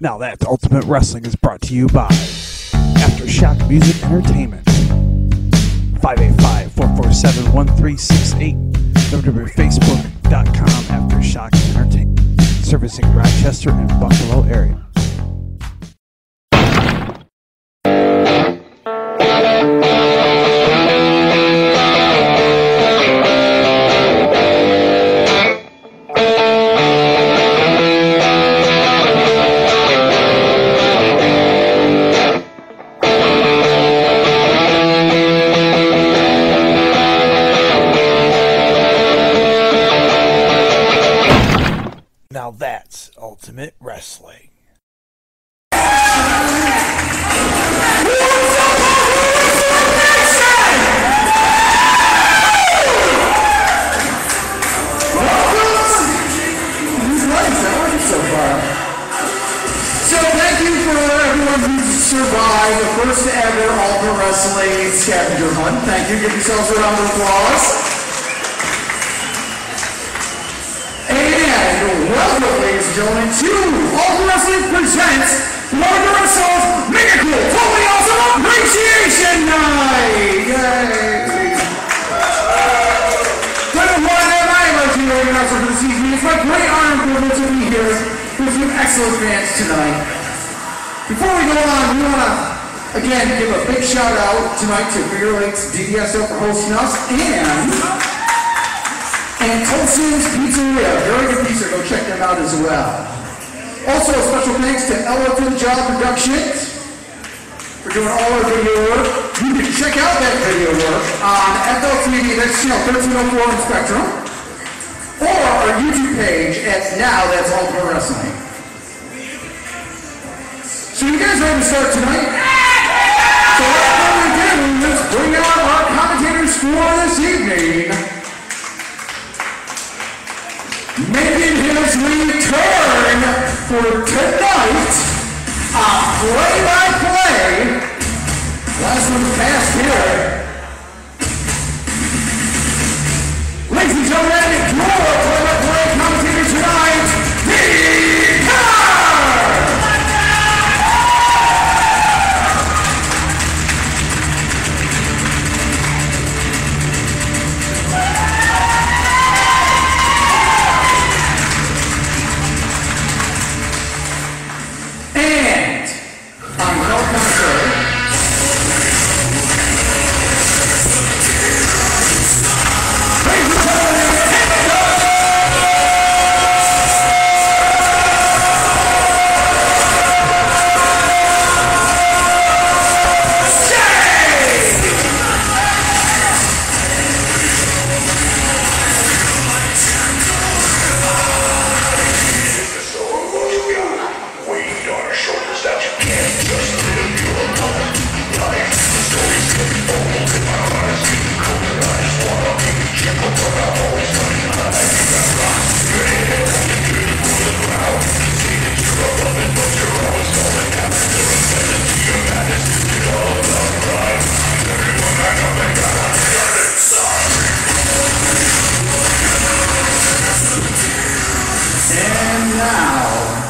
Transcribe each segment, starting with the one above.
Now that Ultimate Wrestling is brought to you by Aftershock Music Entertainment. 585-447-1368 www.facebook.com Aftershock Entertainment. Servicing Rochester and Buffalo area. Uh, on FLTV, that's channel 1304 on Spectrum, or our YouTube page at Now That's Ultimate Wrestling. So you guys ready to start tonight? So without further ado, let's bring out our commentators for this evening. Making his return for tonight, a play-by-play. Last one passed here. Ladies and gentlemen, your play-by-play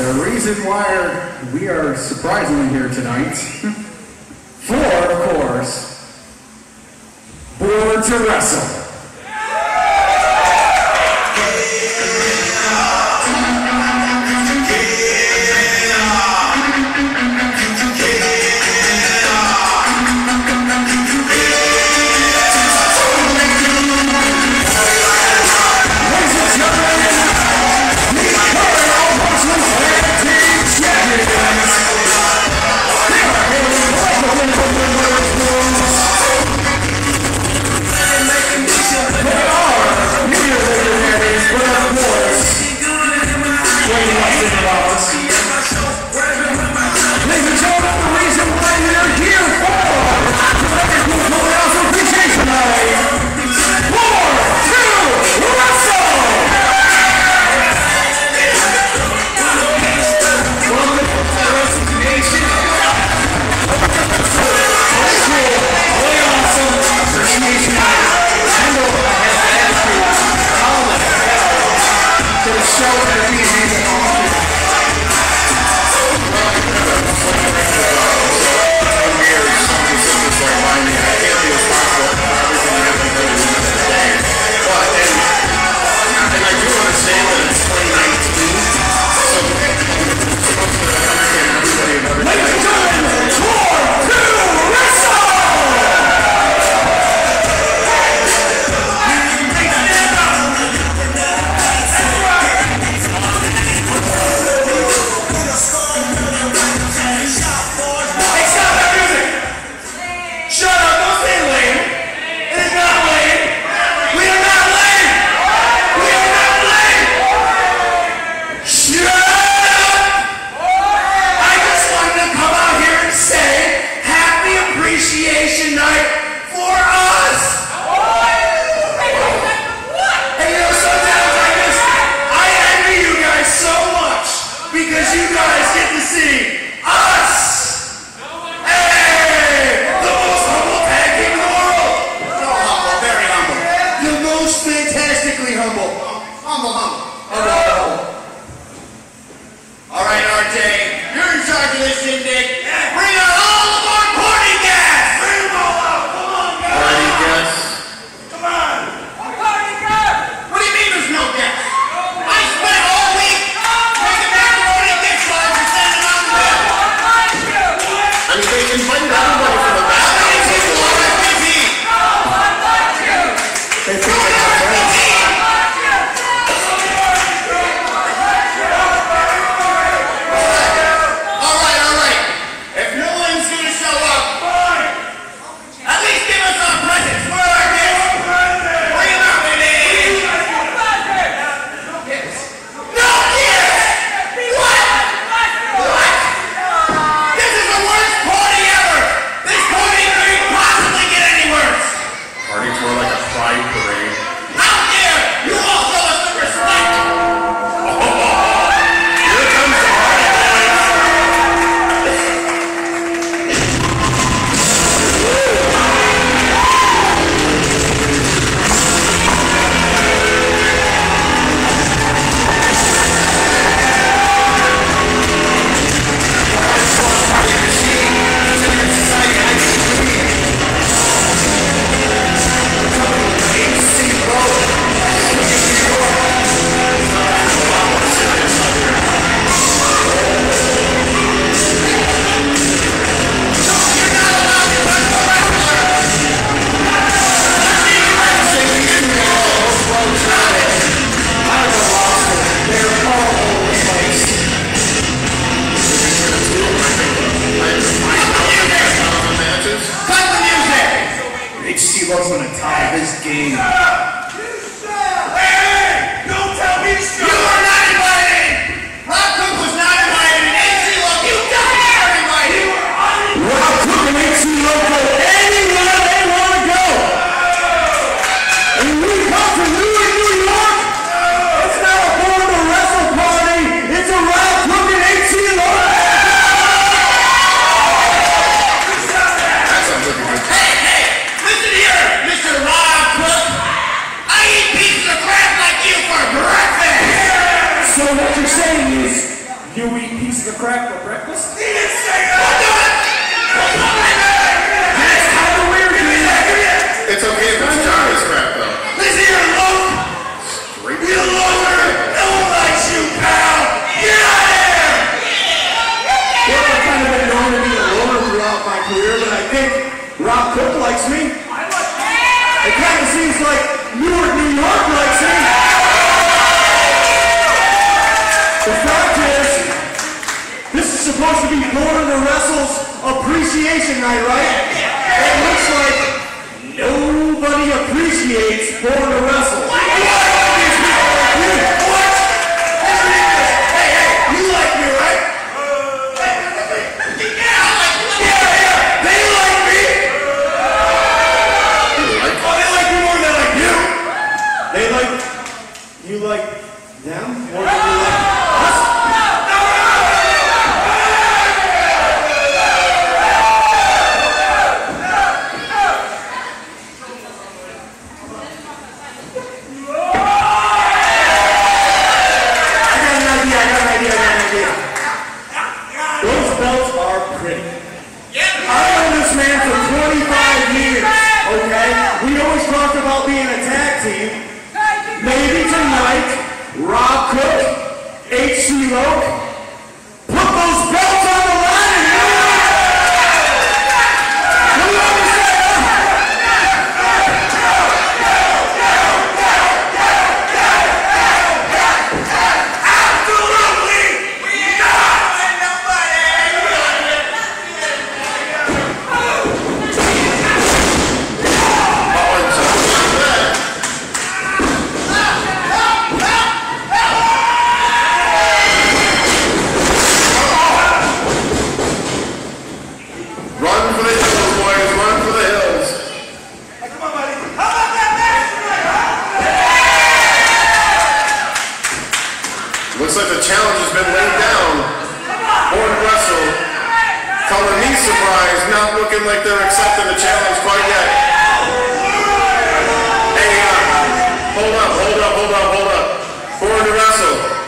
the reason why we are surprisingly here tonight, for, of course, Born to Wrestle.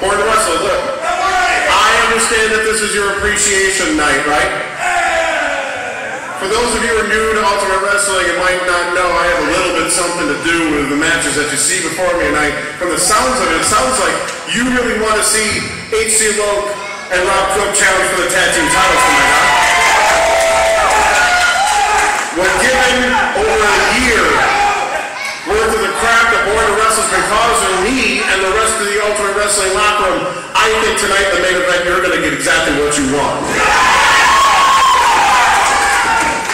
To wrestle. Look, I understand that this is your appreciation night, right? For those of you who are new to Ultimate Wrestling and might not know, I have a little bit something to do with the matches that you see before me, I, from the sounds of it, it sounds like you really want to see HC Loke and Rob Cook challenge for the tag team titles tonight, huh? When given over a year crap that Born to Wrestle's been causing me and the rest of the Ultimate Wrestling locker room, I think tonight the main event you're going to get exactly what you want.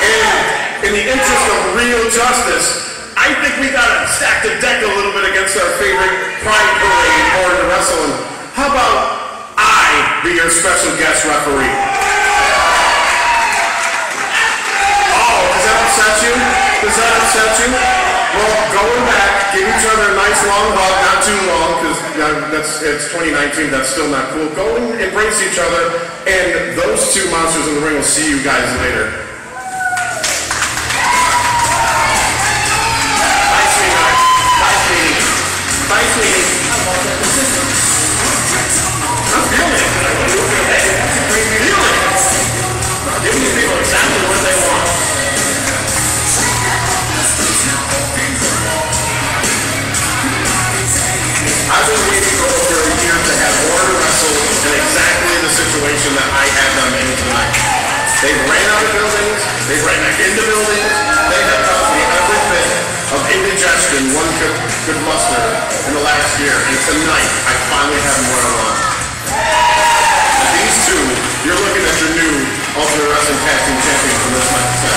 And in the interest of real justice, I think we gotta stack the deck a little bit against our favorite pride parade, Born to Wrestle. And how about I be your special guest referee? Oh, does that upset you? Does that upset you? Well, going back, give each other a nice long hug, not too long, because that's it's 2019. That's still not cool. Go and embrace each other, and those two monsters in the ring will see you guys later. Situation that I had them in tonight. They ran out of buildings, they ran back into buildings, they have caused me every bit of indigestion one could, could muster in the last year. And tonight, I finally have them I want. These two, you're looking at your new Ultimate Wrestling Tag Team Champions from this night.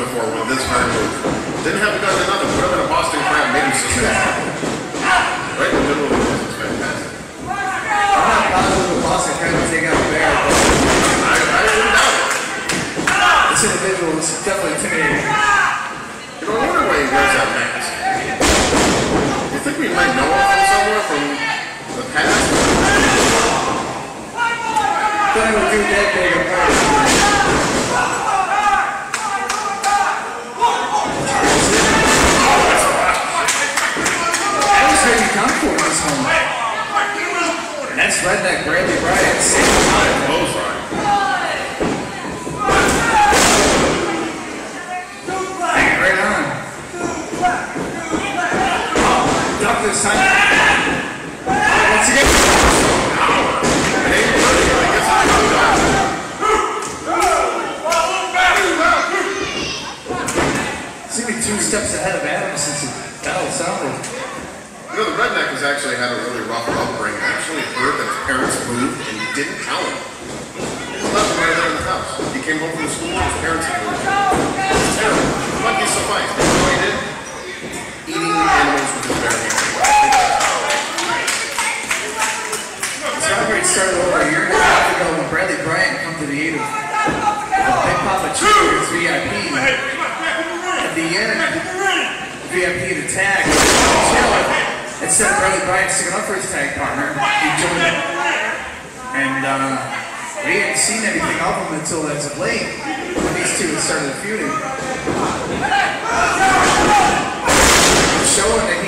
before with this kind of move. Didn't have a gun redneck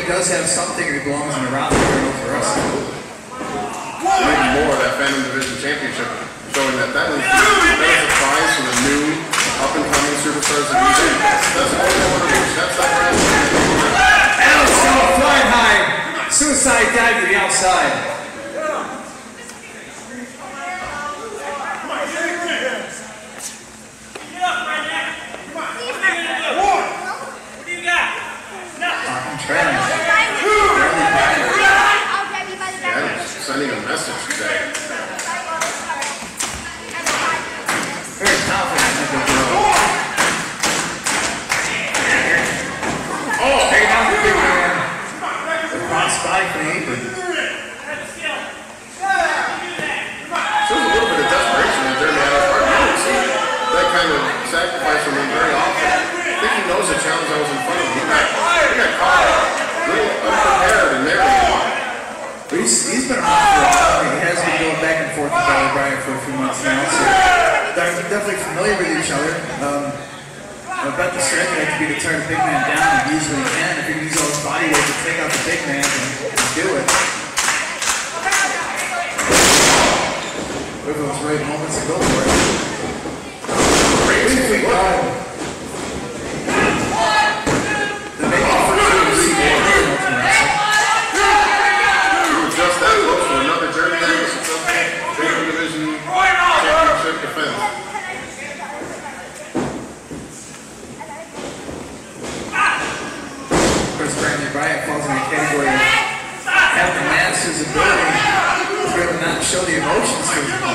he does have something that belongs on the roster for us. Mike Moore, that Phantom Division Championship, showing that that was, that was a prize for the new up-and-coming superstars of the That's all they want to do. That's not right. Suicide dive to the outside. been around for has been going back and forth with Barry Bryan for a few months now, so they're definitely familiar with each other. Um, about the second, I have to be to tear the big man down, and usually can. If he can use all his body weight to take out the big man, then do it. River was right moments ago for it. Crazy. Wow. The main offer to receive more and building, we're to not show the emotions to you.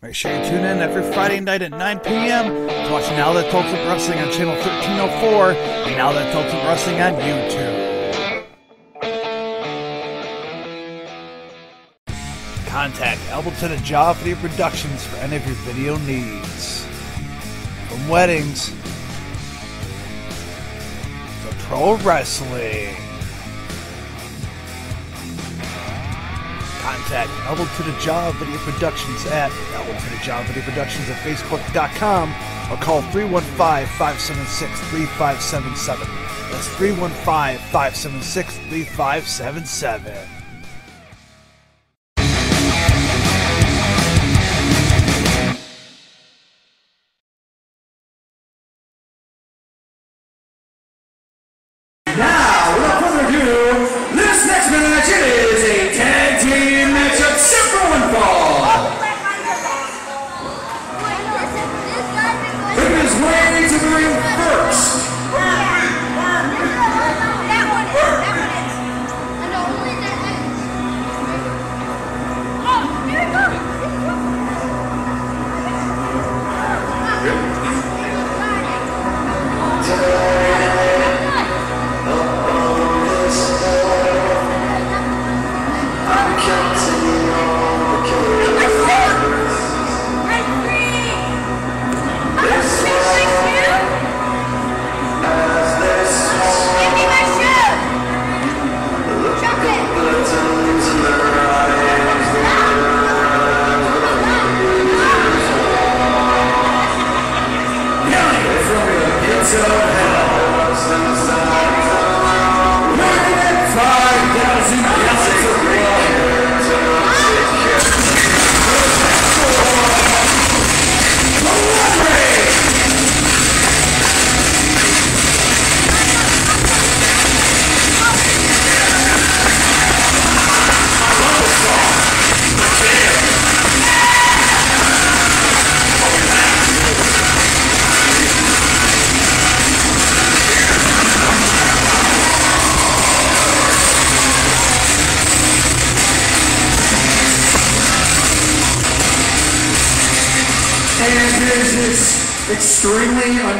Make sure you tune in every Friday night at 9 p.m. to watch Now That's Ultimate Wrestling on Channel 1304 and Now That's Ultimate Wrestling on YouTube. Contact Elberton and Job Video Productions for any of your video needs. From weddings to pro wrestling. Contact Elbow to the Job Video Productions at Elbow to the Job Video Productions at Facebook.com or call 315-576-3577. That's 315-576-3577.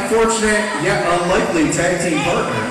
unfortunate yet unlikely tag team partner.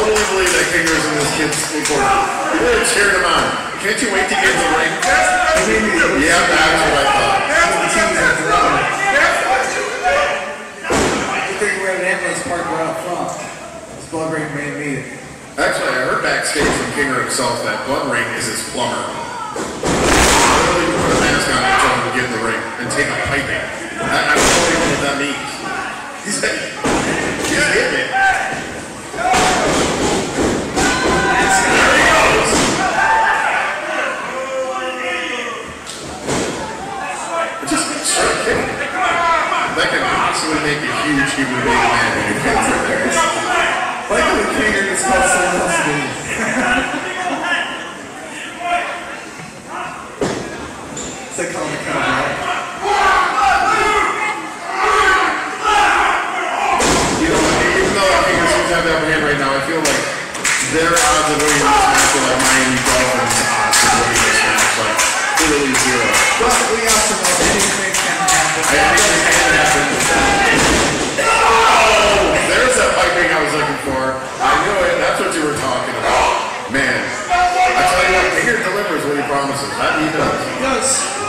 totally believe that kicker was in this kid's school board. You would have him on. Can't you wait to get in the ring? Yeah, that's what I thought. Park where I'm from. This blood ring made me. Actually, I heard backstage from Kinger himself that blood ring is his plumber. Literally put a mask on and tell him to get in the ring and take a piping. I, I don't know what that means. He's, he's, he's human. Like the a king and. It's like Comic Con, right? Even though the Suns have hand right now, I feel like their odds of winning this match are like Miami Dolphins odds of winning this match, like literally zero. But we also know anything can happen. Yes.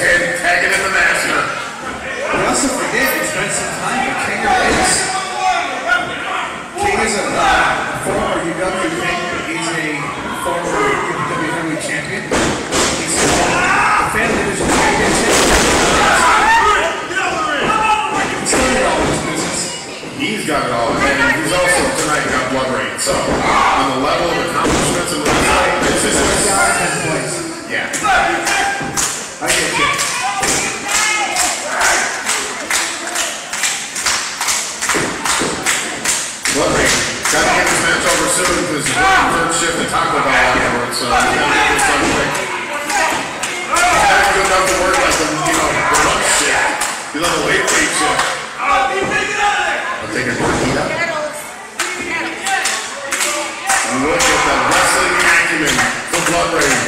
Tim tagging in the master. We also forget we spent some time with King of Ace. King is a uh, former He's a former WWE champion. He's. Uh, he's got it all in his business. He's got it all, and he's also tonight got blood rain. So on the level of accomplishments and this is. because he ah! shift to Taco Bell afterwards, so I don't get some quick. He's not good enough to work like them, you know, good on shit. He's on the late late shift. I'm taking Marquita. You look at that wrestling acumen, the blood rain.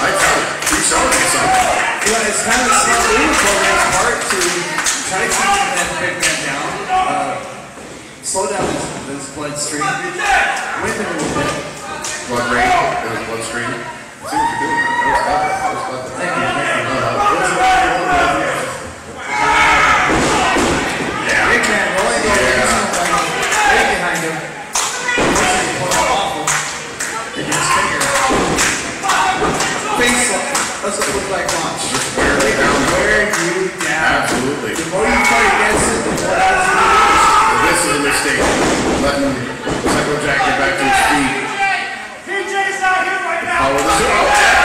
I tell you, he's showing me something. Yeah, it's kind of a smart move on part to try to keep that big man down. Uh, bloodstream. Whip it a little bit. Blood rain, it was bloodstream. See what you're doing. That was clever. That was clever. Thank you, thank you. No, no, it was right. Big man, rolling the Right behind him. Awful. Hit his finger. Face lock. That's what it looked like launch. Wear it down. Wear you down. Absolutely. The more you fight against it, the more mistake. Letting Psycho Jack get back to his feet. PJ's not here right now. Power the Zoo. Oh,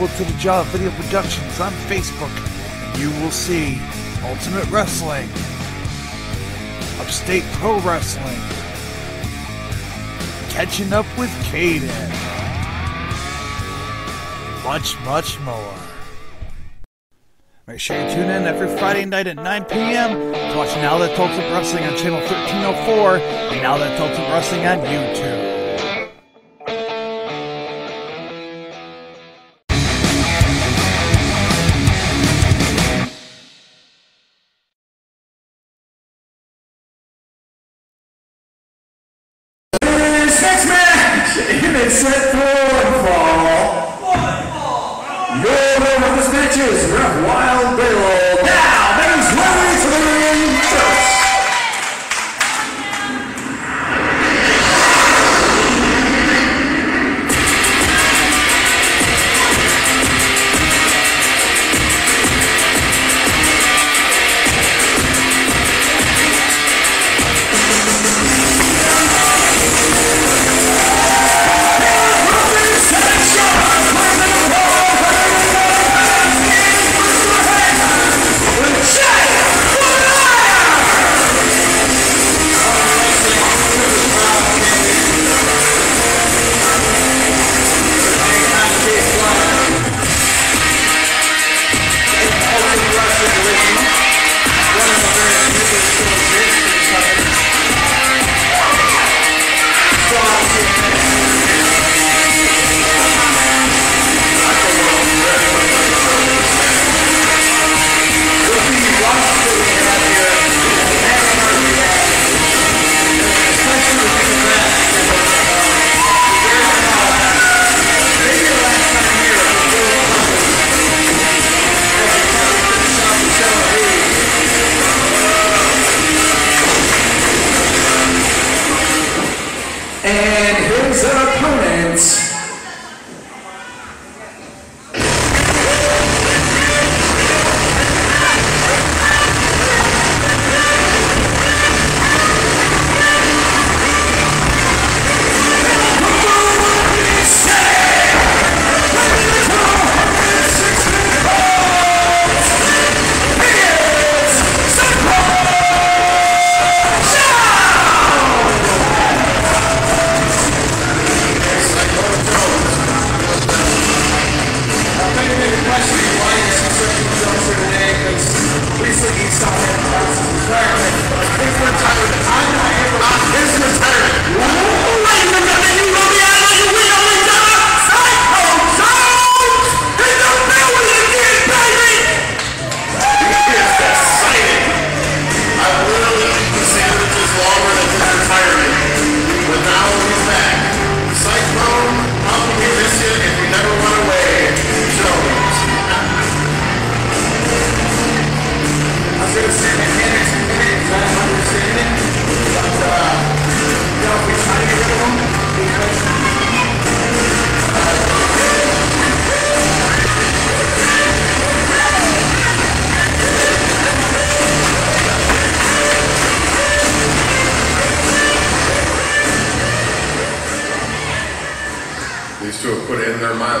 Out to the Jaw Video Productions on Facebook, you will see Ultimate Wrestling, Upstate Pro Wrestling, Catching Up with Caden, much, much more. Make sure you tune in every Friday night at 9 p.m. to watch Now That's Ultimate Wrestling on channel 1304 and Now That's Ultimate Wrestling on YouTube.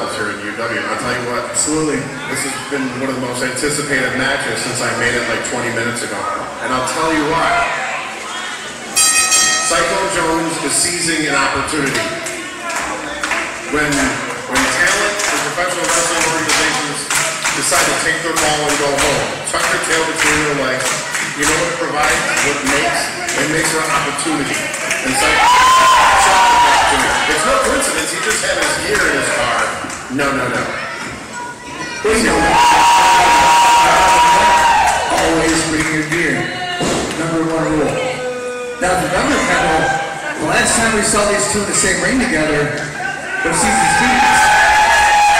Miles here at UW. And I'll tell you what, absolutely. this has been one of the most anticipated matches since I made it like 20 minutes ago. And I'll tell you why. Cyclone Jones is seizing an opportunity. When, when talent and professional wrestling organizations decide to take their ball and go home, tuck their tail between their legs, you know what it provides? What it makes? It makes an opportunity. And Cyclone. It's no coincidence he just had his gear in his car. No, no, no. We know Always bring your gear. Number one rule. Now, you remember, Kendall, the last time we saw these two in the same ring together was season Stevens.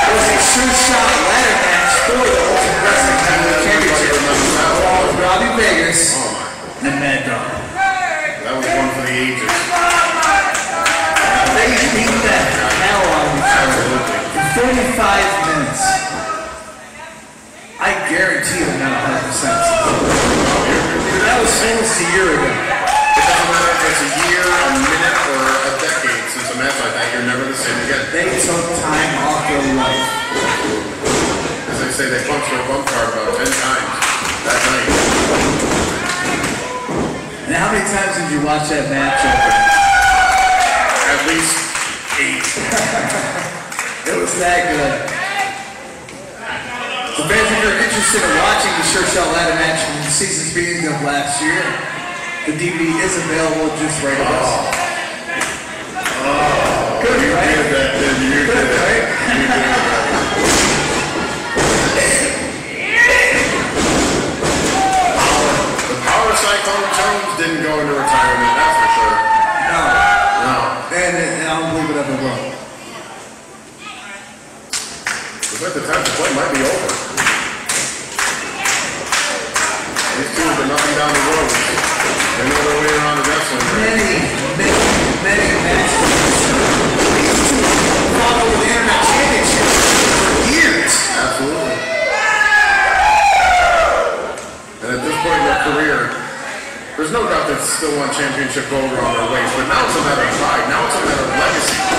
It was a sure shot ladder match for the Ultimate Wrestling Heavyweight Championship. Along with Robbie Vegas Oh and Mad Dog. That was one for the ages. They beat the of each other Absolutely. For 45 minutes. I guarantee they're not 100%. That was almost a year ago. It doesn't matter if it's a year, a minute, or a decade since a match like that, you're never the same again. They took time off their life. As they say, they punched their bump card about 10 times that night. And how many times did you watch that match over? At least eight. It was that good. So fans, if you're interested in watching the Sure Shot Ladder match from the season's beginning of last year, the DVD is available just right above. Oh. Good, You right? did that, didn't you? Good, did right? You did that. The power Cyclone Jones didn't go into retirement, that's for sure. No. No. And, said the time to play might be over. These two have been and down the road. They know their way around the wrestling ring. Many, many, many matches. These two fought over the Internet Championship for years. Absolutely. And at this point in their career, there's no doubt they still want championship gold on their waist, but now it's a matter of pride. Now it's a matter of legacy.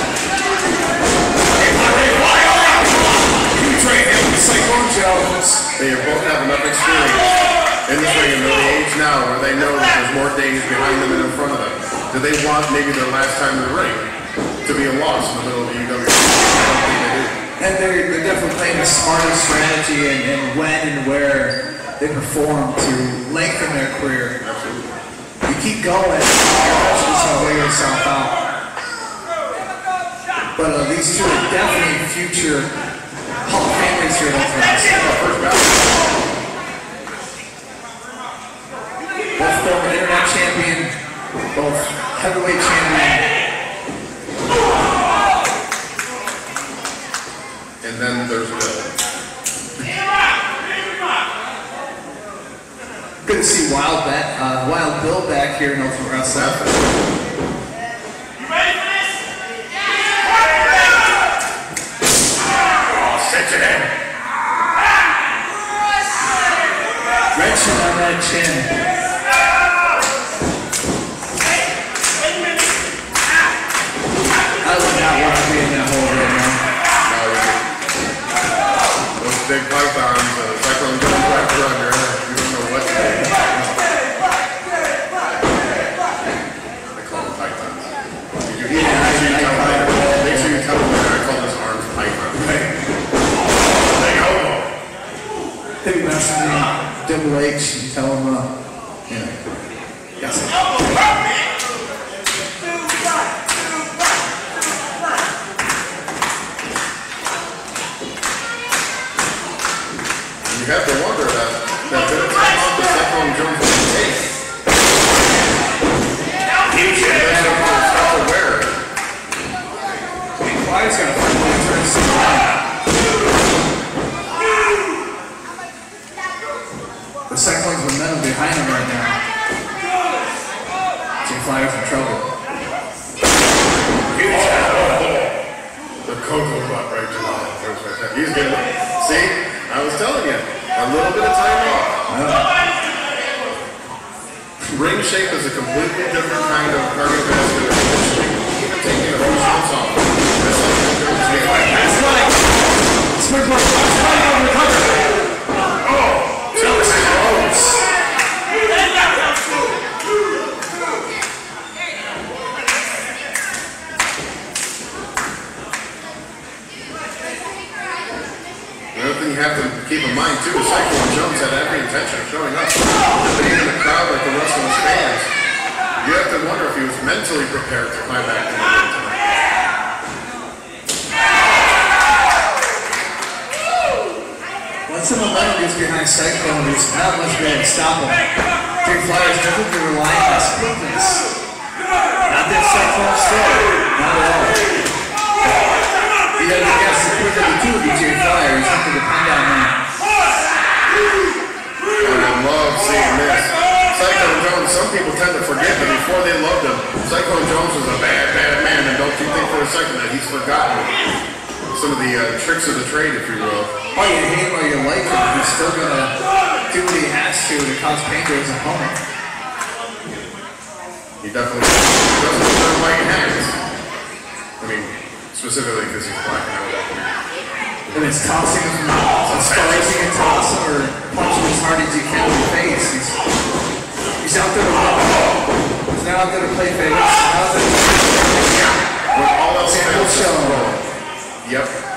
Cyclone Jones. They both have enough experience in this ring and the age now where they know that there's more dangers behind them than in front of them. Do they want maybe their last time in the ring to be a loss in the middle of the UW? I don't think they do. And they're, they're definitely playing the smartest strategy and, and when and where they perform to lengthen their career. Absolutely. You keep going, eventually it's gonna wear yourself out. But uh, these two are definitely future Hall battle. Both former internet champion, both heavyweight champion. And then there's Bill. Good to see Wild, back, uh, Wild Bill back here in Ultimate Wrestling. You ready for this? Oh, sit your head. Wrenching on that chin. Wait a minute. I would not want to be in that hole right now. No, you get those big pythons, uh, cyclone guns wrapped around your head. You don't know what to do. I call them pythons. You, you, Yeah, make sure you tell them. Make sure you tell them. I call this arms python. Right? They go. Maybe messing with Double H mentally prepared. To climb back to the ring tonight. Once the momentum gets behind Cyclone, there's not much way to stop him. Jay Flyer's definitely relying on his quickness. Not that Cyclone slow. Not at all. You gotta guess the quicker the two of you, Jay Flyer, you have to depend on that. And I love seeing this. Cyclone Jones, some people tend to forget that before they loved him, Cyclone Jones was a bad, bad man, and don't you think for a second that he's forgotten some of the uh, tricks of the trade, if you will. Oh, you hate him or you like him, he's still gonna do what he has to to cause pain to his opponent. He definitely doesn't wear white hands. I mean, specifically because he's black and white. And it's tossing him, slicing and tossing or punching as hard as you can in the face. He's, he's out there to win. He's not out there to play favorites. He's out there to When all else Sample fails, just show. Yep.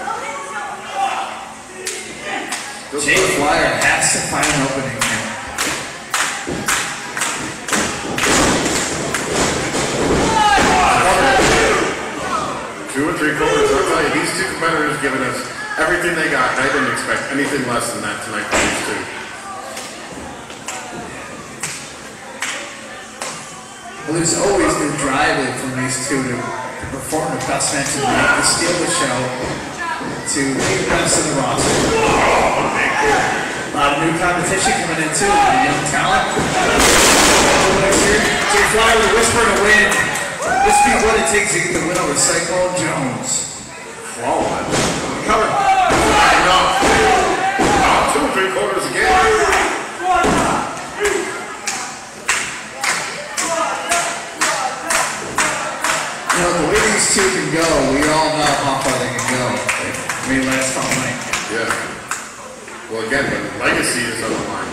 Jay. Flyer has to find an opening here. Two or three quarters. I'll tell you, these two competitors giving us everything they got. and I didn't expect anything less than that tonight from these two. Well, there's always the drive from these two to, to perform the best match of the night, to steal the show. To the best in the roster. A lot of new competition coming in too, young talent. Jay Flyer with a whisper to win. This be what it takes to get the win over Cyclone Jones. Whoa, man. Cover. No. Oh, two and three quarters again. You know, the way these two can go, we all know how far they can go. I mean, last all night. Yeah. Well, again, the legacy is on the line.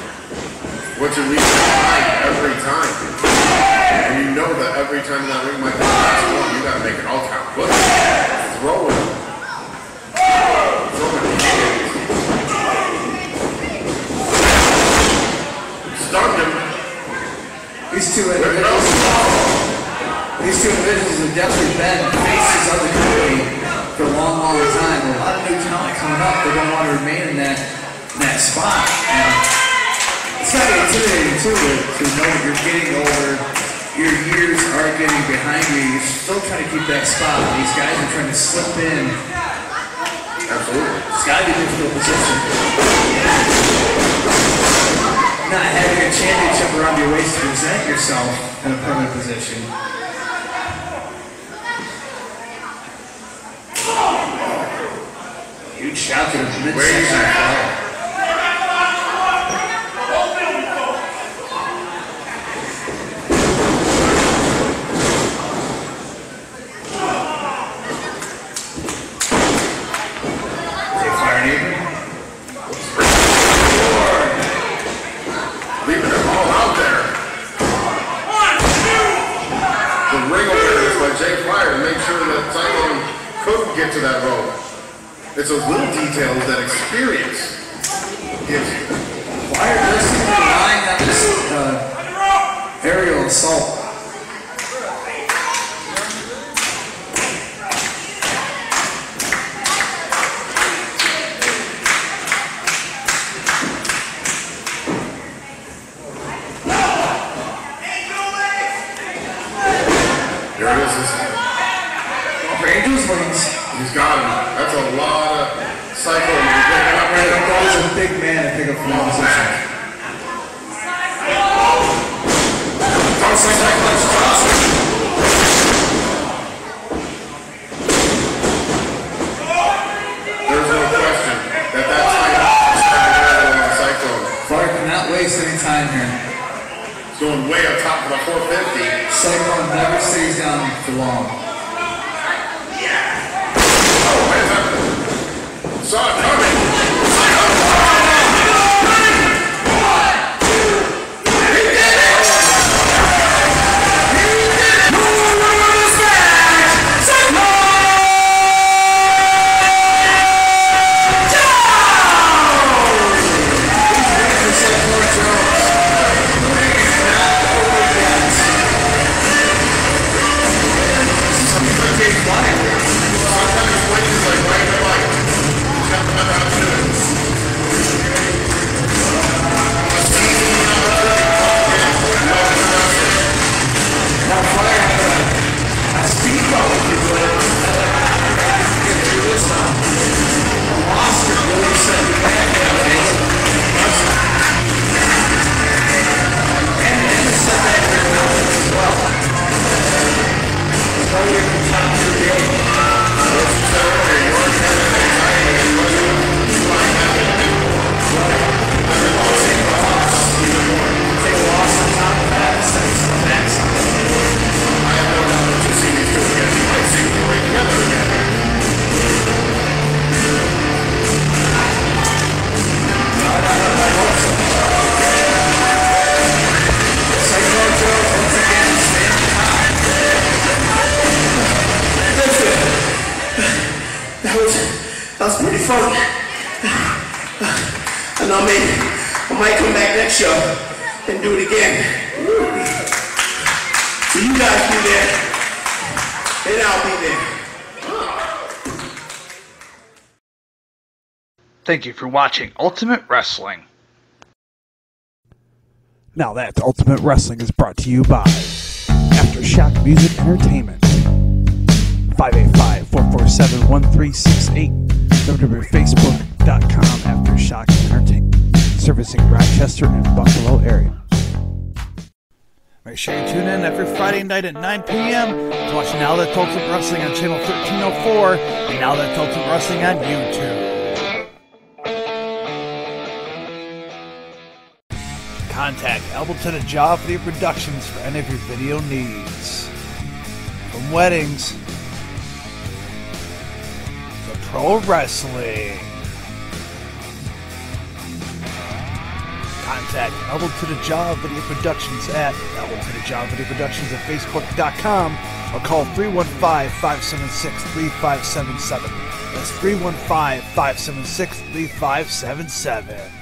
What you leave behind every time. And you know that every time that ring might be the last one, you gotta make it all count. Throw it. Throw it. Stunned him. These two individuals, these two individuals have definitely been faces of the company for a long, long time. A lot of new talent coming up. They're gonna want to remain in that that spot. And it's kind of intimidating too to, to know that you're getting older. Your years are getting behind you. You're still trying to keep that spot. These guys are trying to slip in. Absolutely. It's got to be a difficult position. Not having a championship around your waist to present yourself in a permanent position. Huge shot to the midsection. Wait. They fire an apron. Leaving it all out there. The ring awareness by Jay Flyer to make sure that Cyclone could get to that rope. It's those little details that experience gives you. Fire does seem to be relying this uh, aerial assault. Thank you for watching Ultimate Wrestling. Now that Ultimate Wrestling is brought to you by Aftershock Music Entertainment. 585 447 1368. www.facebook.com Aftershock Entertainment, servicing Rochester and Buffalo area. Make sure you tune in every Friday night at 9 p.m. to watch Now That's Ultimate Wrestling on channel 1304 and Now That's Ultimate Wrestling on YouTube. Contact Albleton and Jaw Video Productions for any of your video needs. From weddings to pro wrestling. Contact Elbow to the Jaw Video Productions at Elbow to the Jaw Video Productions at Facebook.com or call 315-576-3577. That's 315-576-3577.